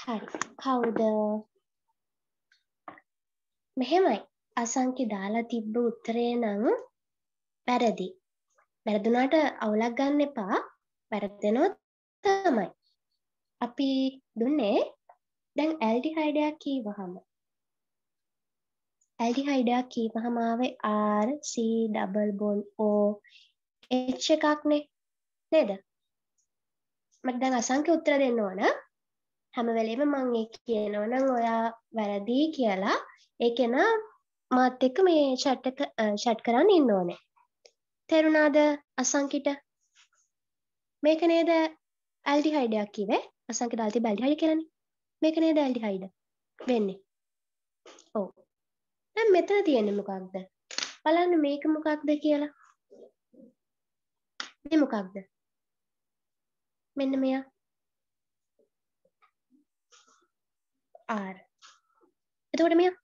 හරි. කවුද? මෙහෙමයි. අසංකි දාලා තිබ්බ උත්තරේ නම් වැරදි. වැරදුනාට අවුලක් ගන්න එපා. වැරදෙනොත් තමයි. අපි දුන්නේ දැන් ඇල්ඩිහයිඩයක් කීවහම ඇල්ඩිහයිඩයක් කීවහම ආවේ R C double bond O H එකක්නේ නේද? මට දැන් අසංඛ්‍ය උත්තර දෙන්න ඕන. හැම වෙලේම මම ඒ කියනවා නම් ඔයා වැරදි කියලා ඒ කෙනා මාත් එක්ක මේ chat එක chat කරන්න ඉන්න ඕනේ. තේරුණාද අසංකිට? මේක නේද ඇල්ඩිහයිඩයක් කිව්වේ? අසංකිට දාලා තිබ්බ ඇල්ඩිහයිඩ් කියලානේ. මේක නේද ඇල්ඩිහයිඩ වෙන්නේ. ඔව්. දැන් මෙතන තියෙන්නේ මොකක්ද? බලන්න මේක මොකක්ද කියලා. මේ මොකක්ද? මෙන්න මෙයා R එතකොට මෙයා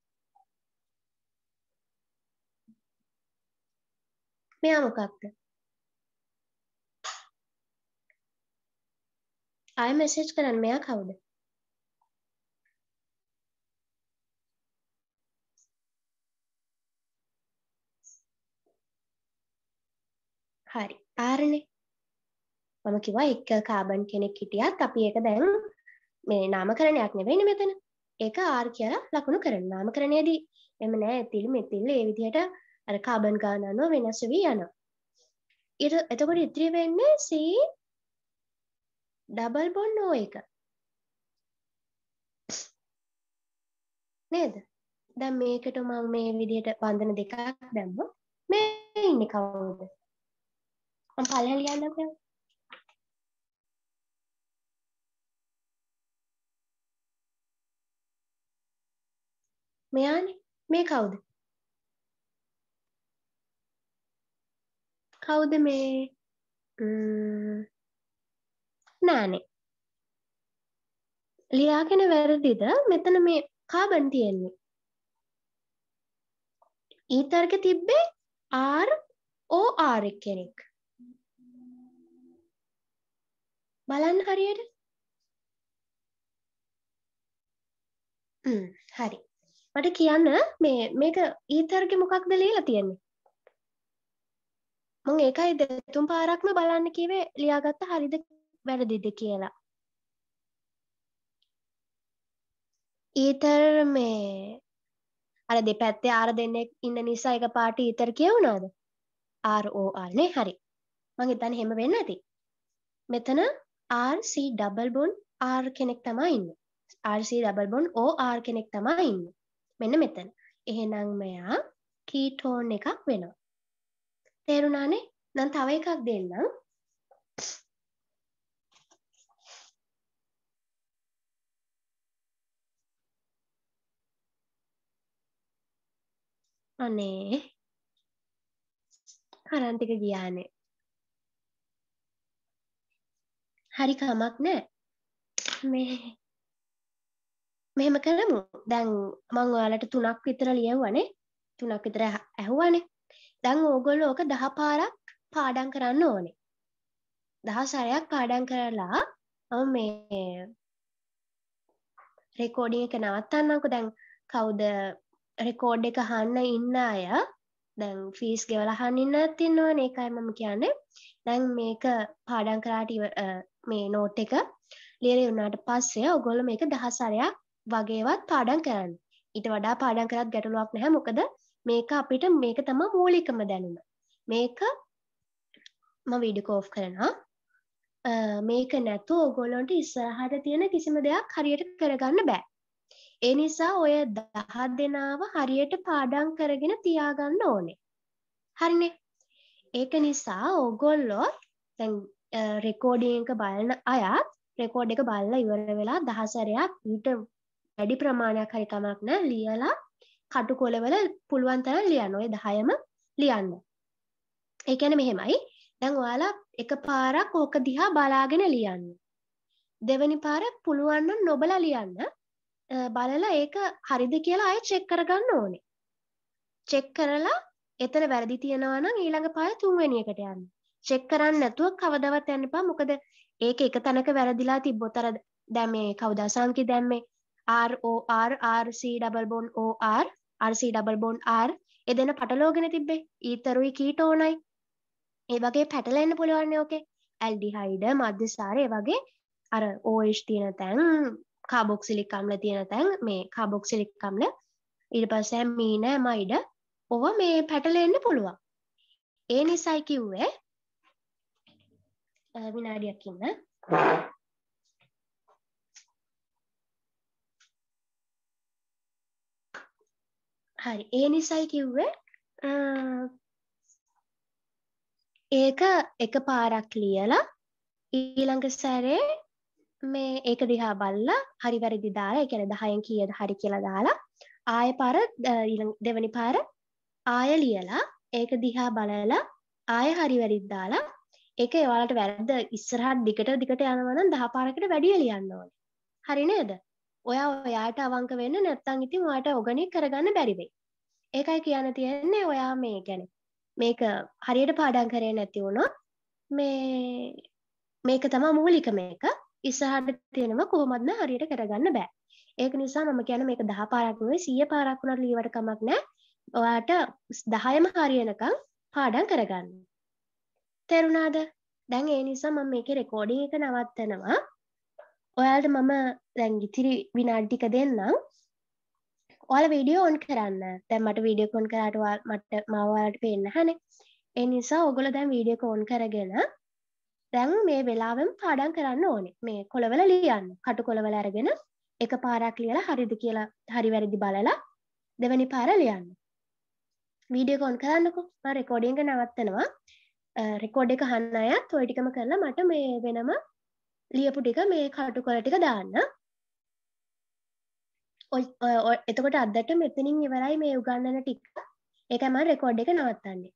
මෙයා මොකක්ද ආය මෙසේජ් කරන්න මෙයා කවුද හරි ආරනේ මම කිව්වා එක කාබන් කෙනෙක් හිටියත් අපි ඒක දැන් මේ නාමකරණයක් නෙවෙයිනේ මෙතන. ඒක ආර් කියලා ලකුණු කරන නාමකරණයේදී එම නෑ එතිල් මෙතිල් ඒ විදිහට අර කාබන් ගාන අනුව වෙනස් වී යනවා. ඊට එතකොට ඉතිරි වෙන්නේ C ඩබල් බොන්ඩ් O එක. නේද? දැන් මේකට මම මේ විදිහට බන්ධන දෙකක් දැම්මොත් මේ ඉන්නේ කවුද? මම පළවෙනි ලියන්නම්කෝ. මෙයානේ මේ කවුද? කවුද මේ? නෑනේ. ලියාගෙන වැරදිද? මෙතන මේ කාබන් තියෙන්නේ. ඊතර්ක තිබ්බේ R O R කෙනෙක්. බලන්න හරියට. හරි. මට කියන්න මේ මේක ඊතරගෙ මොකක්ද ලියලා තියෙන්නේ? මං ඒකයි දෙතුන් පාරක්ම බලන්න කිවේ ලියාගත්ත හරිද වැරදිද කියලා. ඊතර මේ අර දෙපැත්තේ ආර දෙන්නෙක් ඉන්න නිසා එක පාට ඊතර කියවුණාද? RORනේ හරි. මං හිතන්නේ එහෙම වෙන්න ඇති. මෙතන RC ඩබල් බොන්ඩ් R කෙනෙක් තමයි ඉන්නේ. RC ඩබල් බොන්ඩ් OR කෙනෙක් තමයි ඉන්නේ. මෙන්න මෙතන. එහෙනම් මෙයා කීටෝන් එකක් වෙනවා. තේරුණානේ? නම් තව එකක් දෙන්නම්. අනේ කරන්ටික ගියානේ. හරි කමක් නෑ. මේ මෙහෙම කරමු. දැන් මං ඔයාලට තුනක් විතර ලියව්වනේ. තුනක් විතර ඇහුවනේ. දැන් ඕගොල්ලෝ ඕක දහ පාරක් පාඩම් කරන්න ඕනේ. දහ සැරයක් පාඩම් කරලා මම මේ රෙකෝඩින් එක නවත්තන්නම්කෝ දැන් කවුද රෙකෝඩ් එක අහන්න ඉන්න අය? දැන් ෆීස් ගෙවලා අහන්න ඉන්නත් ඉන්නවනේ. ඒකයි මම කියන්නේ. දැන් මේක පාඩම් කරාට මේ නෝට් එක ලියලා වුණාට පස්සේ ඔයගොල්ලෝ මේක දහ සැරයක් වගේවත් පාඩම් කරන්න. ඊට වඩා පාඩම් කරත් ගැටලුවක් නැහැ. මොකද මේක අපිට මේක තමයි මූලිකම දැනුම. මේක මම වීඩියෝ කෝල් කරනවා. මේක නැතුව ඕගොල්ලන්ට ඉස්සරහට තියෙන කිසිම දෙයක් හරියට කරගන්න බෑ. ඒ නිසා ඔය දහ දෙනාව හරියට පාඩම් කරගෙන තියාගන්න ඕනේ. හරිනේ. ඒක නිසා ඕගොල්ලෝ දැන් රෙකෝඩින් එක බලන අයත් රෙකෝඩ් එක බලලා ඉවර වෙලා දහසරයක් ඊට වැඩි ප්‍රමාණයක් හරි කමක් නෑ ලියලා කටුකොලවල පුළුවන් තරම් ලියන්න ඔය 10ම ලියන්න. ඒ කියන්නේ මෙහෙමයි. දැන් ඔයාලා එක පාරක් ඕක දිහා බලාගෙන ලියන්න. දෙවෙනි පාරක් පුළුවන් නම් නොබලා ලියන්න. බලලා ඒක හරිද කියලා ආයෙ චෙක් කරගන්න ඕනේ. චෙක් කරලා එතන වැරදි තියෙනවා නම් ඊළඟ පාර තුන්වෙනි එකට යන්න. චෙක් කරන්නේ නැතුව කවදාවත් යන්න එපා. මොකද ඒක එක තැනක වැරදිලා තිබ්බොත් අර දැම් මේ කවුදා සංකි දැම්මේ RORRC double bond OR RC double bond R එදෙන පටලෝගෙන තිබ්බේ. ඊතරුයි කීට ඕනයි ඒ වගේ පැටලෙන්න්න පුළුවන්න ඕකේ. ඇල්ඩිහයිඩ මධ්‍යසාරය වගේ අර ඕෂ් තියෙන තැන් කාබොක්සිලික්කම්ල තියෙන තැන් මේ කාබොක්සිලික්කම්ල ඉට පස්සෑ මීනෑ මයිඩ ඔව මේ පැටලෙන්න්න පුළුවන්. ඒ නිසයි කිව්වේ විනාඩියක්කින්න හරි ඒ නිසයි කිව්වේ ඒක එක පාරක් ලියලා ඊළඟ සැරේ මේ ඒක දිහා බල්ලා හරි වැරදි දාලා ඒ කියන්නේ 10න් කීයද හරි කියලා දාලා ආය පාර දෙවනි පාර ආය ලියලා ඒක දිහා බලලා ආය හරි වැරදි දාලා ඒක එයාලට වැරද්ද ඉස්සරහට දිගට දිගට යනවා නම් 10 පාරකට වැඩිය ලියන්න ඕනේ. හරි නේද? ඔයා ඔයාට අවංක වෙන්න නැත්නම් ඉතින් ඔයාට ඔගනික් කරගන්න බැරි වෙයි. ඒකයි කියන්න තියෙන්නේ ඔයා මේ කියන්නේ මේක හරියට පාඩම් කරේ නැති වුණොත් මේ මේක තමා මූලික මේක ඉස්සහට තියෙනවා කොහොමත්න හරියට කරගන්න බෑ. ඒක නිසා මම කියන මේක දහ පාරක්නුවේ සිය පාරක් වුණට ලීවට කමක් නෑ. ඔයාට දහයම හරියනකම් පාඩම් කරගන්න. තෙරුණාද? දැන් ඒ නිසා මම මේක රෙකෝඩිං එක නවත්තනවා. ඔයාට මම දැන් ඉතිරි විනාඩ්ටික දෙන්නම්. ඔල වීඩියෝ ඔන් කරන්න. තැමට වීඩියෝ කොන් කරටවා මට මවවාලට පෙන්න්න හැන ඒ නිසා ඔගොල දැන් වීඩියෝ කෝන් කරගෙන දැන් මේ වෙලාවෙන් පාඩන් කරන්න ඕනේ. මේ කොළවල ලියන්න. කටු කොළවල අරගෙන එක පාරක් ලියලා හරිද කියලා හරි වැරදි බලලා දෙවැනි පාර ලියන්න. වීඩියෝ කෝන් කරන්නකො. රෙකෝඩිංග නවත්තනවා. රෙකෝඩ් එක හන්න අයත් ඔය ටිකම කරලා මට මේ වෙනම ලියපු ටික මේ කටු කොල ටික දාන්න. එතකොට අදට මෙතනින් ඉවරයි මේ උගන්නන ටික්. එකම රෙකෝඩ් එක නවත්තන්නේ.